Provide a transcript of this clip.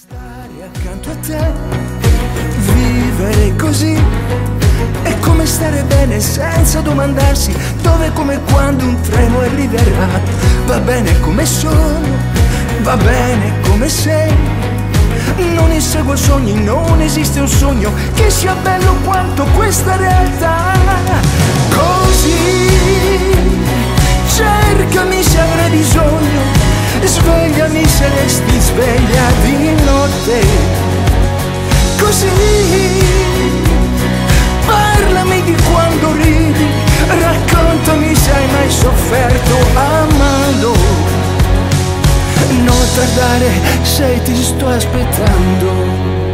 Stare accanto a te, vivere così, è come stare bene senza domandarsi dove, come, quando un treno arriverà. Va bene come sono, va bene come sei. Non inseguo sogni, non esiste un sogno che sia bello quanto questa realtà. Così, cercami se avrai bisogno, svegliami se resti sveglia notte. Così, parlami di quando ridi, raccontami se hai mai sofferto amando. Non tardare se ti sto aspettando.